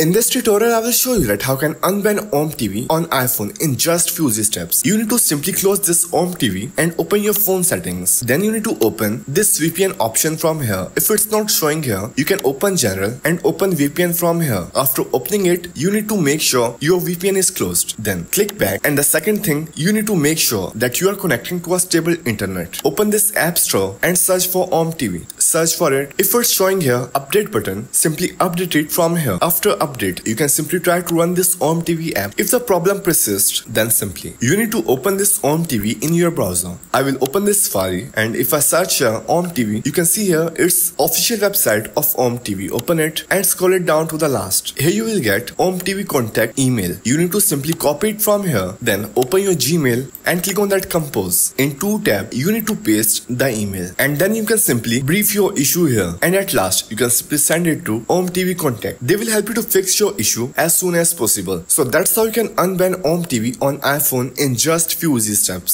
In this tutorial, I will show you that how can unban OmeTV on iPhone in just few easy steps. You need to simply close this OmeTV and open your phone settings. Then you need to open this VPN option from here. If it's not showing here, you can open general and open VPN from here. After opening it, you need to make sure your VPN is closed. Then click back and the second thing, you need to make sure that you are connecting to a stable internet. Open this app store and search for OmeTV. Search for it. If it's showing here update button, simply update it from here. After update, you can simply try to run this OmeTV app. If the problem persists, then simply you need to open this OmeTV in your browser. I will open this file and if I search here Om TV, you can see here its official website of OmeTV. Open it and scroll it down to the last. Here you will get OmeTV contact email. You need to simply copy it from here. Then open your Gmail and click on that compose. In two tab, you need to paste the email and then you can simply brief your issue here. And at last, you can simply send it to OmeTV contact. They will help you to fix your issue as soon as possible. So that's how you can unban OmeTV on iPhone in just few easy steps.